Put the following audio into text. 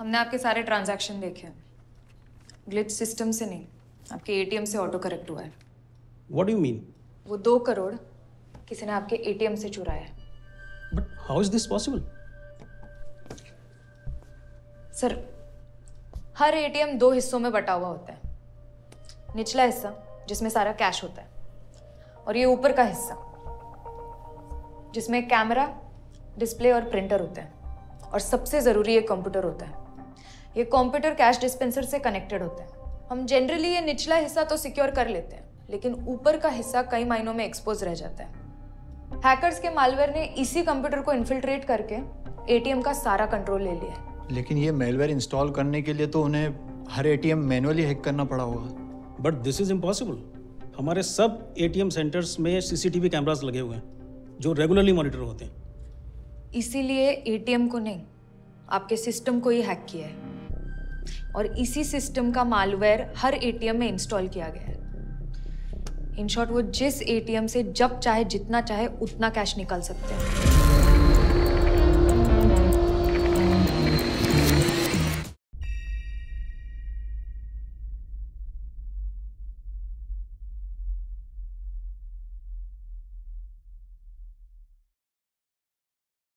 हमने आपके सारे ट्रांजैक्शन देखे हैं। ग्लिच सिस्टम से नहीं आपके एटीएम से ऑटो करेक्ट हुआ है। Do you mean? वो दो करोड़ किसी ने आपके एटीएम से चुराया है। But how is this possible? Sir her ATM दो हिस्सों में बटा हुआ होता है। निचला हिस्सा जिसमें सारा कैश होता है और ये ऊपर का हिस्सा जिसमें कैमरा डिस्प्ले और प्रिंटर होते हैं और सबसे ज़रूरी एक कंप्यूटर होता है। ये कंप्यूटर कैश डिस्पेंसर से कनेक्टेड होता है। हम जनरली ये निचला हिस्सा तो सिक्योर कर लेते हैं लेकिन ऊपर का हिस्सा कई महीनों में एक्सपोज रह जाता है। हैकर्स के मालवेयर ने इसी कंप्यूटर को इन्फिल्ट्रेट करके एटीएम का सारा कंट्रोल ले लिया है। लेकिन ये मेलवेयर इंस्टॉल करने के लिए तो उन्हें हर एटीएम मैनुअली हैक करना पड़ा होगा। But this is impossible. हमारे सब एटीएम सेंटर्स में सीसीटीवी कैमरास लगे हुए हैं जो रेगुलरली मॉनिटर होते हैं। इसीलिए एटीएम को नहीं आपके सिस्टम को ही हैक किया है। और इसी सिस्टम का मालवेयर हर एटीएम में इंस्टॉल किया गया है। इन शॉर्ट वो जिस एटीएम से जब चाहे, जितना चाहे, उतना कैश निकाल सकते हैं।